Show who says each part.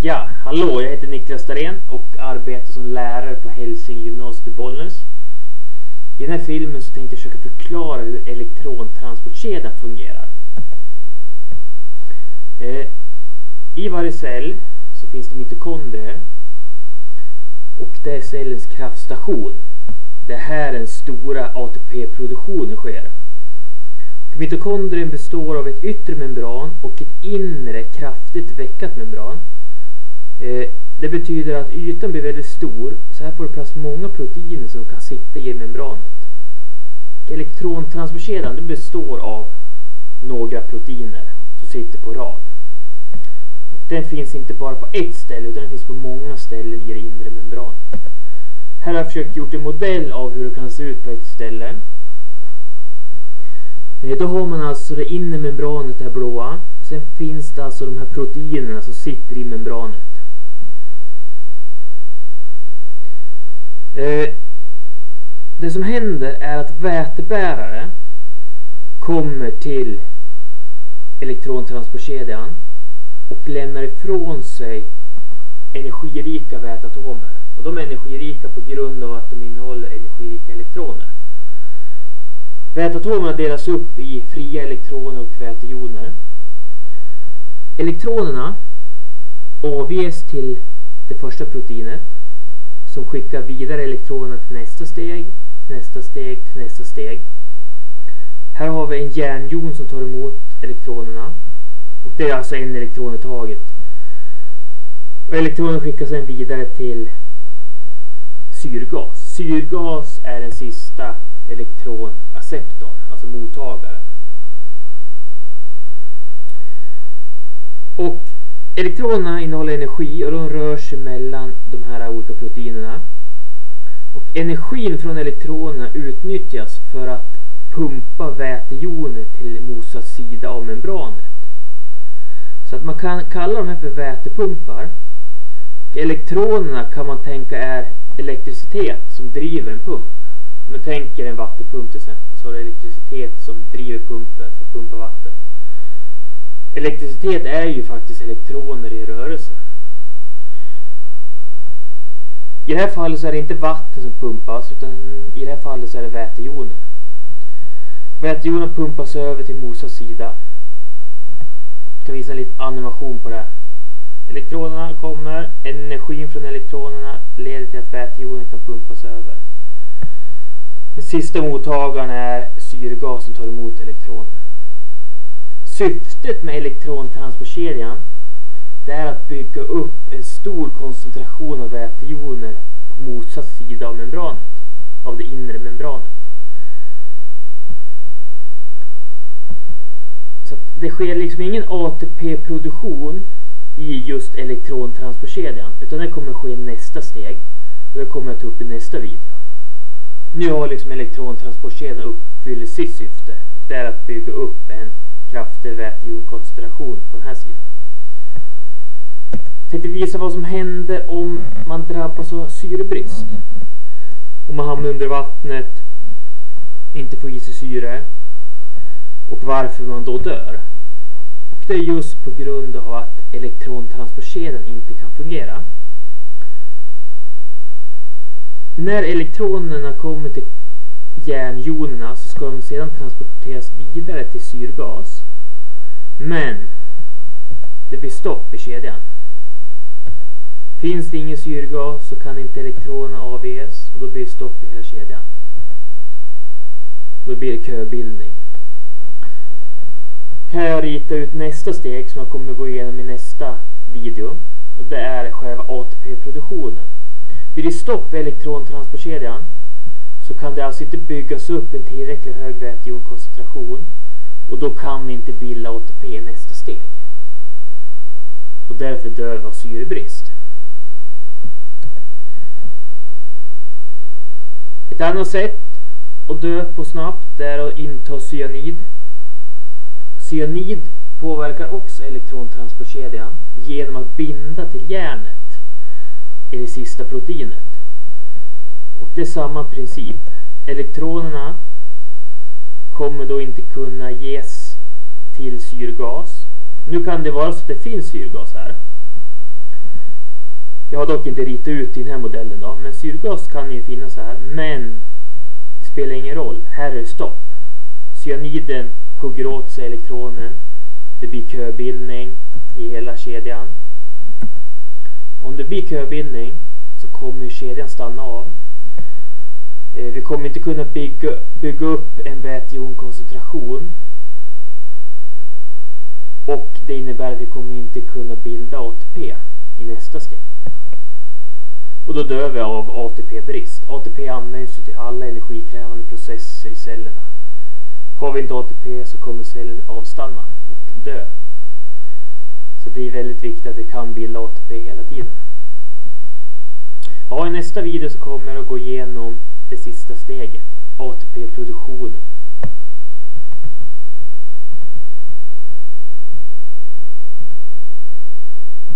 Speaker 1: Ja, hallå, jag heter Niklas Darén och arbetar som lärare på Hälsingegymnasiet i Bollnäs. I den här filmen så tänkte jag försöka förklara hur elektrontransportkedjan fungerar. Eh, I varje cell så finns det mitokondrier och det är cellens kraftstation. Det är här den stora ATP-produktionen sker. Mitokondrien består av ett yttre membran och ett inre kraftigt veckat membran. Eh, det betyder att ytan blir väldigt stor så här får det plats många proteiner som kan sitta i membranet. Elektrontransportkedjan består av några proteiner som sitter på rad. Den finns inte bara på ett ställe utan den finns på många ställen i det inre membranet. Här har jag försökt gjort en modell av hur det kan se ut på ett ställe. Eh, då har man alltså det inre membranet, det här blåa. Sen finns det alltså de här proteinerna som sitter i membranet. Eh, det som händer är att vätebärare kommer till elektrontransportkedjan och lämnar ifrån sig energirika väteatomer. Och de är energirika på grund av att de innehåller energirika elektroner. Väteatomerna delas upp i fria elektroner och vätejoner. Elektronerna avges till det första proteinet som skickar vidare elektronerna till nästa steg, till nästa steg, till nästa steg. Här har vi en järnjon som tar emot elektronerna. Och det är alltså en elektron i taget. Och elektronen skickas sedan vidare till syrgas. Syrgas är den sista elektronacceptorn, alltså mottagaren. Och elektronerna innehåller energi och de rör sig mellan de här olika proteinerna. Och energin från elektronerna utnyttjas för att pumpa vätejoner till motsatt sida av membranet. Så att man kan kalla de här för vätepumpar. Och elektronerna kan man tänka är elektricitet som driver en pump. Om man tänker en vattenpump till exempel så har du elektricitet som driver pumpen för att pumpa vatten. Elektricitet är ju faktiskt elektroner i rörelse. I det här fallet så är det inte vatten som pumpas utan i det här fallet så är det vätejoner. Vätejoner pumpas över till motsatt sida. Jag ska visa en liten animation på det. Elektronerna kommer, energin från elektronerna leder till att vätejoner kan pumpas över. Den sista mottagaren är syrgas som tar emot elektroner. Syftet med elektrontransportkedjan det är att bygga upp en stor koncentration av vätejoner på motsatt sida av membranet, av det inre membranet. Så det sker liksom ingen ATP-produktion i just elektrontransportkedjan utan det kommer ske i nästa steg och det kommer jag ta upp i nästa video. Nu har liksom elektrontransportkedjan uppfyllt sitt syfte och det är att bygga upp en kraftig vätejonkoncentration på den här sidan. Jag tänkte visa vad som händer om man drabbas av syrebrist. Om man hamnar under vattnet, inte får i sig syre och varför man då dör. Och det är just på grund av att elektrontransportkedjan inte kan fungera. När elektronerna kommer till järnjonerna så ska de sedan transporteras vidare till syrgas. Men det blir stopp i kedjan. Finns det ingen syrgas så kan inte elektronerna avges och då blir det stopp i hela kedjan. Då blir det köbildning. Här Kan jag rita ut nästa steg som jag kommer gå igenom i nästa video. Och det är själva ATP-produktionen. Blir det stopp i elektrontransportkedjan så kan det alltså inte byggas upp en tillräckligt hög vätejonkoncentration och då kan vi inte bilda ATP i nästa steg. Och därför dör vi av syrebrist. Ett annat sätt att dö på snabbt är att inta cyanid. Cyanid påverkar också elektrontransportkedjan genom att binda till järnet i det sista proteinet. Och det är samma princip. Elektronerna kommer då inte kunna ges till syrgas. Nu kan det vara så att det finns syrgas här. Jag har dock inte ritat ut i den här modellen då, men syrgas kan ju finnas här. Men det spelar ingen roll, här är det stopp. Cyaniden hugger åt sig elektronen. Det blir köbildning i hela kedjan. Om det blir köbildning så kommer kedjan stanna av. Eh, vi kommer inte kunna bygga, bygga upp en vätejonkoncentration. Och det innebär att vi kommer inte kunna bilda ATP i nästa steg. Och då dör vi av ATP-brist. ATP används ju till alla energikrävande processer i cellerna. Har vi inte ATP så kommer cellen avstanna och dö. Så det är väldigt viktigt att vi kan bilda ATP hela tiden. Ja, i nästa video så kommer jag att gå igenom det sista steget, ATP-produktionen.